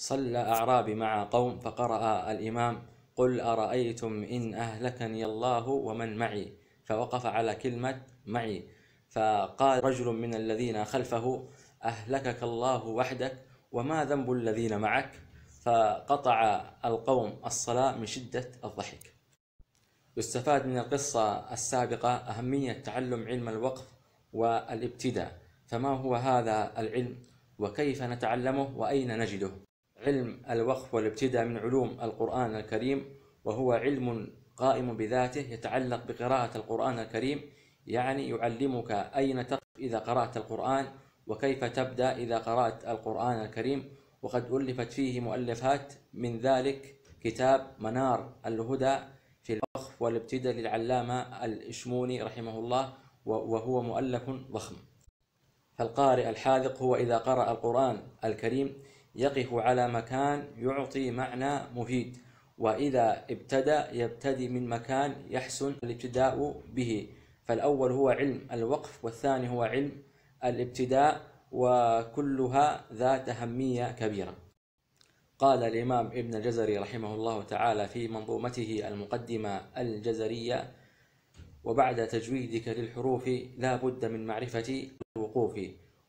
صلى أعرابي مع قوم فقرأ الإمام قل أرأيتم إن أهلكني الله ومن معي؟ فوقف على كلمة معي. فقال رجل من الذين خلفه أهلكك الله وحدك وما ذنب الذين معك؟ فقطع القوم الصلاة من شدة الضحك. يستفاد من القصة السابقة أهمية تعلم علم الوقف والابتداء. فما هو هذا العلم؟ وكيف نتعلمه؟ وأين نجده؟ علم الوقف والابتداء من علوم القرآن الكريم وهو علم قائم بذاته يتعلق بقراءة القرآن الكريم يعني يعلمك أين تقف إذا قرأت القرآن وكيف تبدأ إذا قرأت القرآن الكريم. وقد ألفت فيه مؤلفات من ذلك كتاب منار الهدى في الوقف والابتداء للعلامة الإشموني رحمه الله وهو مؤلف ضخم. فالقارئ الحاذق هو إذا قرأ القرآن الكريم يقف على مكان يعطي معنى مفيد. وإذا ابتدأ يبتدي من مكان يحسن الابتداء به. فالأول هو علم الوقف والثاني هو علم الابتداء وكلها ذات أهمية كبيرة. قال الإمام ابن الجزري رحمه الله تعالى في منظومته المقدمة الجزرية وبعد تجويدك للحروف لا بد من معرفة الوقوف.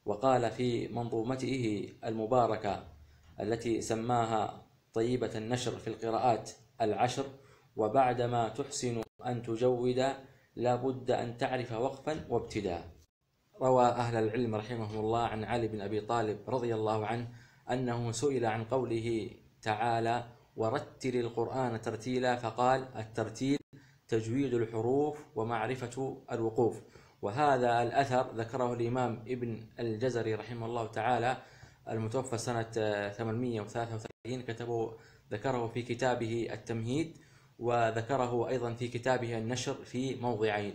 وقال في منظومته المباركة التي سماها طيبة النشر في القراءات العشر وبعدما تحسن أن تجود لا بد أن تعرف وقفا وابتداء. روى أهل العلم رحمهم الله عن علي بن أبي طالب رضي الله عنه أنه سئل عن قوله تعالى ورتل القرآن ترتيلا فقال الترتيل تجويد الحروف ومعرفة الوقوف. وهذا الأثر ذكره الإمام ابن الجزري رحمه الله تعالى المتوفى سنة 833 كتبه ذكره في كتابه التمهيد وذكره أيضا في كتابه النشر في موضعين.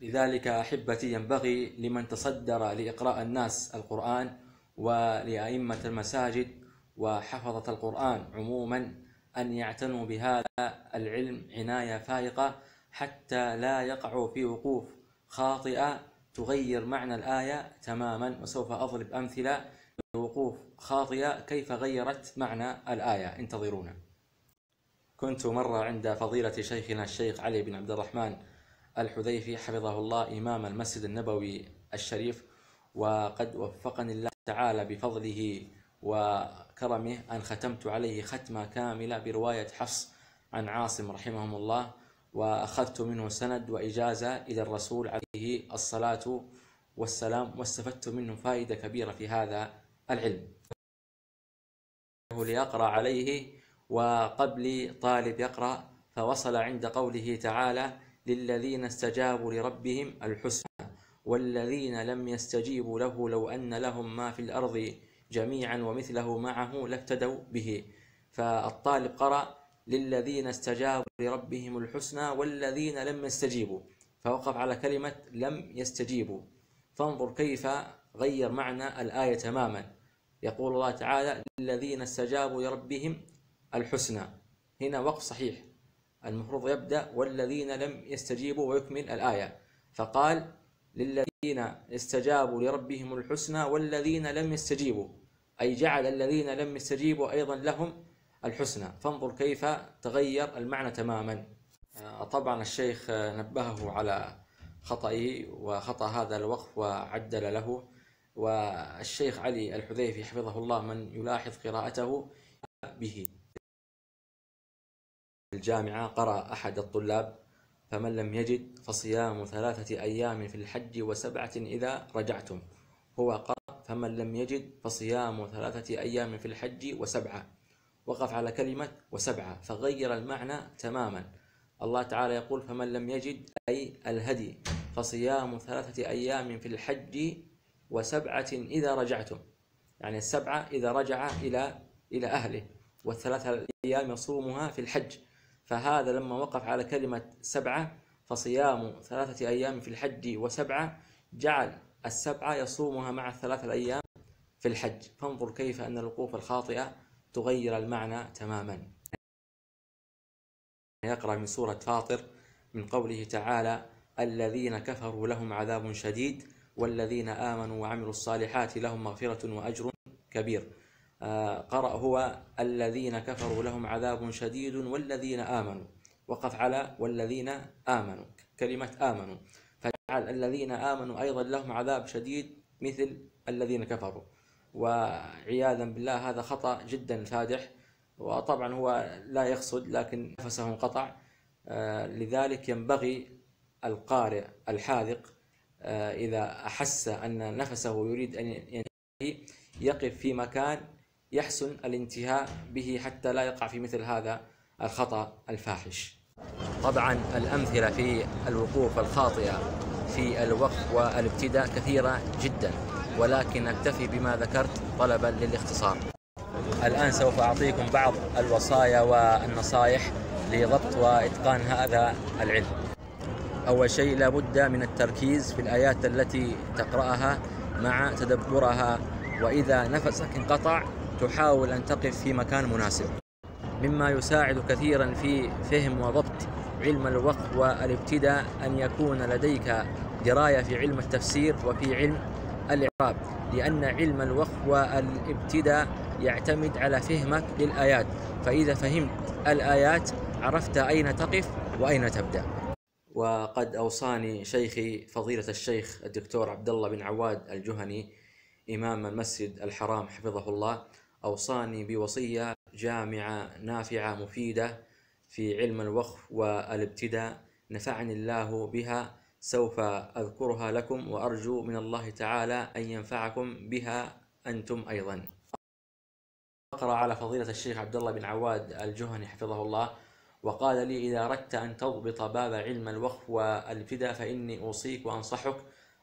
لذلك أحبتي ينبغي لمن تصدر لإقراء الناس القرآن ولأئمة المساجد وحفظة القرآن عموما أن يعتنوا بهذا العلم عناية فائقة حتى لا يقعوا في وقوف خاطئة تغير معنى الآية تماما وسوف أضرب أمثلة لوقوف خاطئة كيف غيرت معنى الآية. انتظرونا. كنت مرة عند فضيلة شيخنا الشيخ علي بن عبد الرحمن الحذيفي حفظه الله إمام المسجد النبوي الشريف وقد وفقني الله تعالى بفضله وكرمه أن ختمت عليه ختمة كاملة برواية حفص عن عاصم رحمهم الله. وأخذت منه سند وإجازة إلى الرسول عليه الصلاة والسلام واستفدت منه فائدة كبيرة في هذا العلم. ليقرأ عليه وقبل طالب يقرأ فوصل عند قوله تعالى للذين استجابوا لربهم الحسنى والذين لم يستجيبوا له لو أن لهم ما في الأرض جميعا ومثله معه لافتدوا به. فالطالب قرأ للذين استجابوا لربهم الحسنى والذين لم يستجيبوا. فوقف على كلمة لم يستجيبوا. فانظر كيف غير معنى الآية تماما. يقول الله تعالى للذين استجابوا لربهم الحسنى. هنا وقف صحيح. المفروض يبدأ والذين لم يستجيبوا ويكمل الآية. فقال للذين استجابوا لربهم الحسنى والذين لم يستجيبوا. أي جعل الذين لم يستجيبوا أيضا لهم الحسنى. فانظر كيف تغير المعنى تماما. آه، طبعا الشيخ نبهه على خطئه وخطأ هذا الوقف وعدل له. والشيخ علي الحذيفي حفظه الله من يلاحظ قراءته به. الجامعة قرأ أحد الطلاب فمن لم يجد فصيام ثلاثة أيام في الحج وسبعة إذا رجعتم. هو قرأ فمن لم يجد فصيام ثلاثة أيام في الحج وسبعة. وقف على كلمة وسبعة فغير المعنى تماما. الله تعالى يقول فمن لم يجد أي الهدي فصيام ثلاثة أيام في الحج وسبعة إذا رجعتم. يعني السبعة إذا رجع إلى إلى أهله والثلاثة أيام يصومها في الحج. فهذا لما وقف على كلمة سبعة فصيام ثلاثة أيام في الحج وسبعة جعل السبعة يصومها مع الثلاثة الأيام في الحج. فانظر كيف أن الوقوف الخاطئة تغير المعنى تماما. يقرأ من سورة فاطر من قوله تعالى الذين كفروا لهم عذاب شديد والذين آمنوا وعملوا الصالحات لهم مغفرة وأجر كبير. آه، قرأ هو الذين كفروا لهم عذاب شديد والذين آمنوا. وقف على والذين آمنوا. كلمة آمنوا. فجعل الذين آمنوا أيضا لهم عذاب شديد مثل الذين كفروا. وعياذا بالله هذا خطأ جدا فادح. وطبعا هو لا يقصد لكن نفسه انقطع. آه، لذلك ينبغي القارئ الحاذق آه، إذا أحس أن نفسه يريد أن ينتهي يقف في مكان يحسن الانتهاء به حتى لا يقع في مثل هذا الخطأ الفاحش. طبعا الأمثلة في الوقوف الخاطئة في الوقف والابتداء كثيرة جدا. ولكن أكتفي بما ذكرت طلبا للاختصار. الآن سوف أعطيكم بعض الوصايا والنصائح لضبط وإتقان هذا العلم. أول شيء لابد من التركيز في الآيات التي تقرأها مع تدبرها وإذا نفسك انقطع تحاول أن تقف في مكان مناسب. مما يساعد كثيرا في فهم وضبط علم الوقف والابتداء أن يكون لديك دراية في علم التفسير وفي علم الإعراب لأن علم الوقف والإبتداء يعتمد على فهمك للآيات. فإذا فهمت الآيات عرفت أين تقف وأين تبدأ. وقد أوصاني شيخي فضيلة الشيخ الدكتور عبد الله بن عواد الجهني إمام المسجد الحرام حفظه الله. أوصاني بوصية جامعة نافعة مفيدة في علم الوقف والإبتداء. نفعني الله بها سوف أذكرها لكم وأرجو من الله تعالى أن ينفعكم بها أنتم أيضا. أقرأ على فضيلة الشيخ عبد الله بن عواد الجهني حفظه الله وقال لي إذا أردت أن تضبط باب علم الوقف والابتداء فإني أوصيك وأنصحك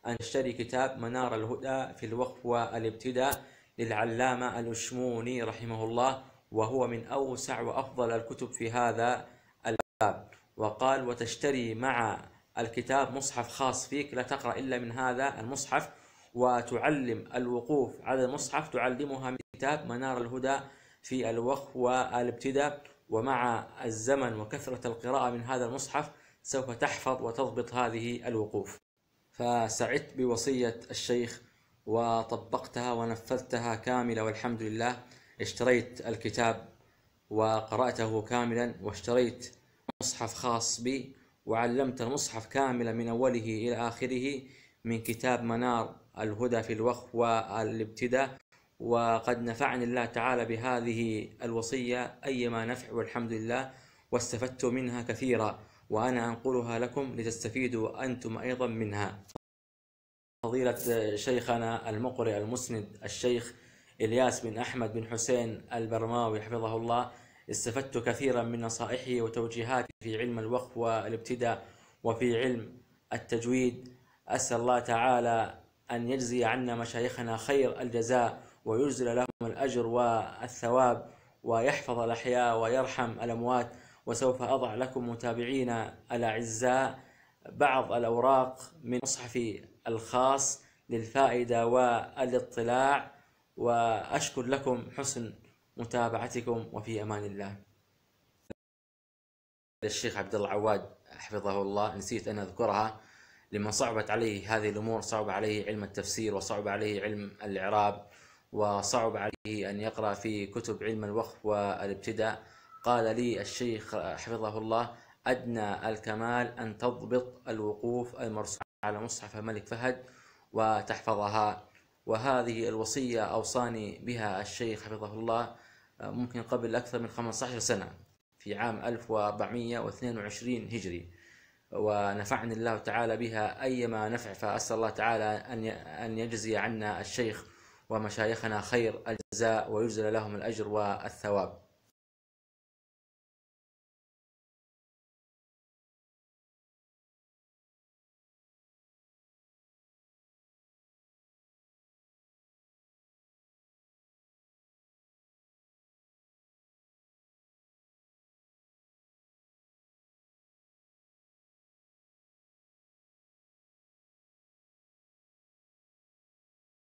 أن تشتري كتاب منار الهدى في الوقف والابتداء للعلامة الأشموني رحمه الله وهو من أوسع وأفضل الكتب في هذا الباب. وقال وتشتري مع الكتاب مصحف خاص فيك لا تقرأ إلا من هذا المصحف. وتعلم الوقوف على المصحف تعلمها من كتاب منار الهدى في الوقف والابتداء. ومع الزمن وكثرة القراءة من هذا المصحف سوف تحفظ وتضبط هذه الوقوف. فسعدت بوصية الشيخ وطبقتها ونفذتها كاملة والحمد لله. اشتريت الكتاب وقرأته كاملا واشتريت مصحف خاص بي. وعلمت المصحف كاملا من أوله إلى آخره من كتاب منار الهدى في الوقف والابتداء وقد نفعني الله تعالى بهذه الوصية أيما نفع والحمد لله واستفدت منها كثيرا وأنا أنقلها لكم لتستفيدوا أنتم أيضا منها. فضيلة شيخنا المقرئ المسند الشيخ إلياس بن أحمد بن حسين البرماوي حفظه الله استفدت كثيرا من نصائحه وتوجيهاته في علم الوقف والابتداء وفي علم التجويد. أسأل الله تعالى أن يجزي عنا مشايخنا خير الجزاء ويجزل لهم الأجر والثواب ويحفظ الأحياء ويرحم الأموات. وسوف أضع لكم متابعين الأعزاء بعض الأوراق من مصحفي الخاص للفائدة والإطلاع. وأشكر لكم حسن متابعتكم وفي أمان الله. الشيخ عبد الله عواد حفظه الله نسيت أن أذكرها. لما صعبت عليه هذه الأمور صعب عليه علم التفسير وصعب عليه علم الإعراب وصعب عليه أن يقرأ في كتب علم الوقف والابتداء. قال لي الشيخ حفظه الله أدنى الكمال أن تضبط الوقوف المرسوم على مصحف الملك فهد وتحفظها. وهذه الوصية أوصاني بها الشيخ حفظه الله. ممكن قبل أكثر من 15 سنة في عام 1422 هجري ونفعني الله تعالى بها أيما نفع فأسأل الله تعالى أن يجزي عنا الشيخ ومشايخنا خير الجزاء ويجزل لهم الأجر والثواب.